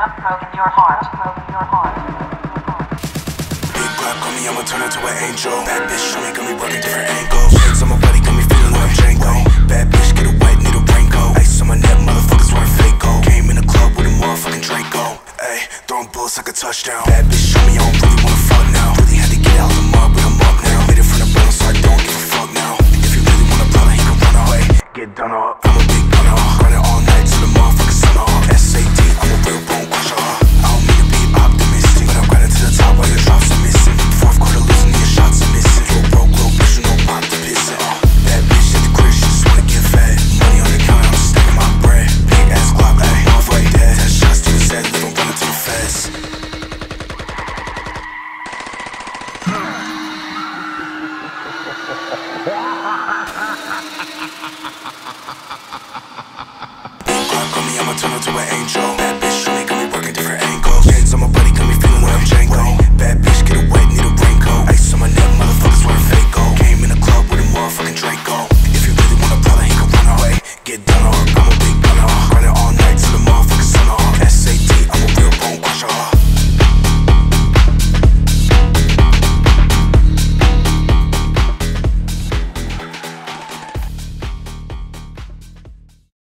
I've broken your heart. Your heart. Big Glock on me, I'ma turn into an angel. Bad bitch, show me, got me working different angles. Legs on my body, got me feeling like Django. Bad bitch, get a white, need a raincoat. Ice on my neck, motherfuckers wearing fake gold. Came in the club with a motherfucking Draco. Ayy, throwing bullets like a touchdown. Bad bitch, show me, I don't really wanna fuck now. Really had to get out the mud, but I'm up now. Made it from the bottom, so I don't give a fuck now. If you really want a problem, he can run away. Get done up, I'ma turn into an angel.